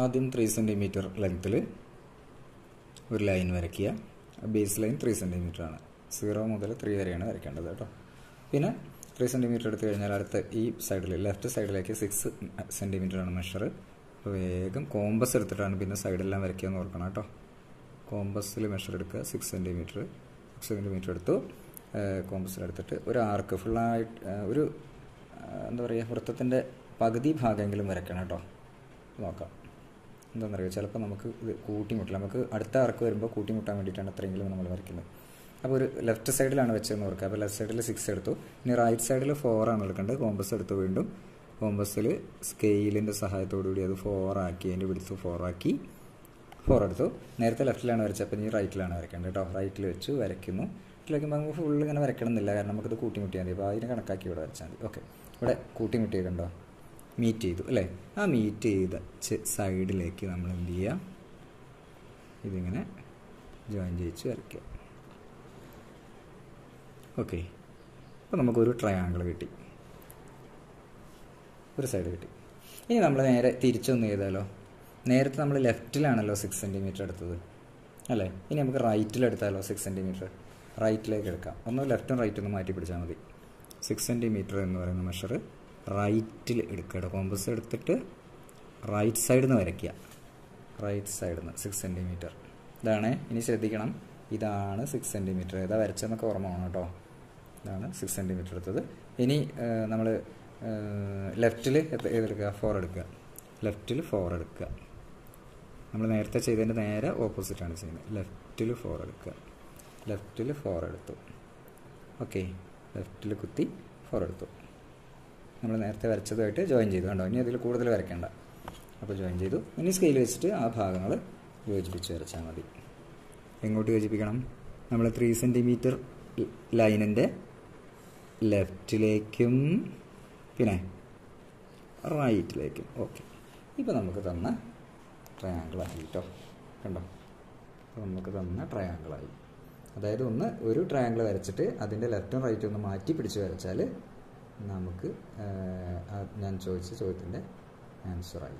ആദ്യം three centimetre ലെങ്ത്തിൽ ഒരു ലൈൻ വരയ്ക്കുക. ബേസ് ലൈൻ ത്രീ സെന്റിമീറ്റർ ആണ്. സീറോ മുതൽ ത്രീ വരെയാണ് വരയ്ക്കേണ്ടത് കേട്ടോ. പിന്നെ ത്രീ സെന്റിമീറ്റർ എടുത്തു കഴിഞ്ഞാൽ അടുത്ത ഈ സൈഡിൽ ലെഫ്റ്റ് സൈഡിലേക്ക് സിക്സ് ആണ് മെഷർ അപ്പോൾ വേഗം കോമ്പസ് എടുത്തിട്ടാണ് പിന്നെ സൈഡെല്ലാം വരയ്ക്കുക എന്ന് ഓർക്കണം കേട്ടോ. കോമ്പസിൽ മെഷർ എടുക്കുക. സിക്സ് സെന്റിമീറ്റർ സിക്സ് സെന്റിമീറ്റർ എടുത്തു. കോമ്പസിൽ എടുത്തിട്ട് ഒരു ആർക്ക് ഫുള്ളായിട്ട് ഒരു എന്താ പറയുക വൃത്തത്തിന്റെ പകുതി ഭാഗമെങ്കിലും വരയ്ക്കണം കേട്ടോ. നോക്കാം. എന്താണെന്നറിയോ ചിലപ്പോൾ നമുക്ക് കൂട്ടിമുട്ടില്ല നമുക്ക് അടുത്ത ആർക്ക് വരുമ്പോൾ കൂട്ടിമുട്ടാൻ വേണ്ടിയിട്ടാണ് അത്രയെങ്കിലും നമ്മൾ വരയ്ക്കുന്നത്. അപ്പോൾ ഒരു ലെഫ്റ്റ് സൈഡിലാണ് വെച്ചതെന്ന് ഓർക്കുക. അപ്പോൾ ലെഫ്റ്റ് സൈഡിൽ സിക്സ് എടുത്തു. ഇനി റൈറ്റ് സൈഡിൽ ഫോർ ആണ് എടുക്കേണ്ടത്. കോമ്പസ് എടുത്തു വീണ്ടും. കോമ്പസിൽ സ്കെയിലിന്റെ സഹായത്തോടു കൂടി അത് ഫോർ ആക്കി അതിന്റെ പിടിച്ച് ഫോർ ആക്കി ഫോർ എടുത്തു. നേരത്തെ ലെഫ്റ്റിലാണ് വരച്ചത്. അപ്പോൾ ഇനി റൈറ്റിലാണ് വരയ്ക്കേണ്ടത് കേട്ടോ. റൈറ്റിൽ വെച്ച് വരയ്ക്കുന്നു. റൈറ്റിൽ വയ്ക്കുമ്പോൾ നമുക്ക് ഫുള്ള് ഇങ്ങനെ വരയ്ക്കണമെന്നില്ല. കാരണം നമുക്കിത് കൂട്ടിമുട്ടിയാൽ മതി. അപ്പോൾ അതിനെ കണക്കാക്കി ഇവിടെ വരച്ചാൽ മതി. ഓക്കെ ഇവിടെ കൂട്ടിമുട്ടിയൊക്കെ കണ്ടോ മീറ്റ് ചെയ്തു അല്ലേ? ആ മീറ്റ് ചെയ്ത സൈഡിലേക്ക് നമ്മൾ എന്ത് ചെയ്യുക? ഇതിങ്ങനെ ജോയിൻ ചെയ്യിച്ച് വരയ്ക്കുക. ഓക്കെ അപ്പോൾ നമുക്കൊരു ട്രയാങ്കിൾ കിട്ടി. ഒരു സൈഡ് കിട്ടി. ഇനി നമ്മൾ നേരെ തിരിച്ചൊന്ന് ചെയ്താലോ? നേരത്തെ നമ്മൾ ലെഫ്റ്റിലാണല്ലോ സിക്സ് സെന്റിമീറ്റർ എടുത്തത് അല്ലേ? ഇനി നമുക്ക് റൈറ്റിലെടുത്താലോ സിക്സ് സെന്റിമീറ്റർ റൈറ്റിലേക്ക് എടുക്കാം. ഒന്ന് ലെഫ്റ്റും റൈറ്റും ഒന്ന് മാറ്റി പിടിച്ചാൽ മതി. സിക്സ് സെന്റിമീറ്റർ എന്ന് പറയുന്ന മെഷർ റൈറ്റിൽ എടുക്കുക കോമ്പസ് എടുത്തിട്ട് റൈറ്റ് സൈഡിൽ നിന്ന് വരയ്ക്കുക. റൈറ്റ് സൈഡിൽ നിന്ന് സിക്സ് സെന്റിമീറ്റർ ഇതാണ്. ഇനി ശ്രദ്ധിക്കണം. ഇതാണ് സിക്സ് സെന്റിമീറ്റർ ഏതാ വരച്ചെന്നൊക്കെ ഓർമ്മ വേണം കേട്ടോ. ഇതാണ് സിക്സ് സെന്റിമീറ്റർ എടുത്തത്. ഇനി നമ്മൾ ലെഫ്റ്റിൽ ഏതെടുക്കുക ഫോർ എടുക്കുക? ലെഫ്റ്റിൽ ഫോർ എടുക്കുക. നമ്മൾ നേരത്തെ ചെയ്തതിന്റെ നേരെ ഓപ്പോസിറ്റാണ് ചെയ്യുന്നത്. ലെഫ്റ്റിൽ ഫോർ എടുക്കുക. ലെഫ്റ്റിൽ ഫോർ എടുത്തു. ഓക്കെ ലെഫ്റ്റിൽ കുത്തി ഫോർ എടുത്തു. നമ്മൾ നേരത്തെ വരച്ചതുമായിട്ട് ജോയിൻ ചെയ്തു കണ്ടോ? ഇനി അതിൽ കൂടുതൽ വരയ്ക്കേണ്ട. അപ്പോൾ ജോയിൻ ചെയ്തു. ഇനി സ്കെയിൽ വെച്ചിട്ട് ആ ഭാഗങ്ങൾ യോജിപ്പിച്ച് വരച്ചാൽ മതി. എങ്ങോട്ട് യോജിപ്പിക്കണം? നമ്മൾ ത്രീ സെന്റിമീറ്റർ ലൈനിന്റെ ലെഫ്റ്റിലേക്കും പിന്നെ റൈറ്റിലേക്കും ഓക്കെ ഇപ്പോൾ നമുക്ക് തന്ന ട്രയാങ്കിളായി കേട്ടോ കണ്ടോ? നമുക്ക് തന്ന ട്രയാങ്കിളായി അതായത് ഒന്ന് ഒരു ട്രയാങ്കിൾ വരച്ചിട്ട് അതിന്റെ ലെഫ്റ്റും റൈറ്റും ഒന്ന് മാറ്റി പിടിച്ച് വരച്ചാൽ നമുക്ക് ഞാൻ ചോദിച്ച ചോദ്യത്തിന്റെ ആൻസറായി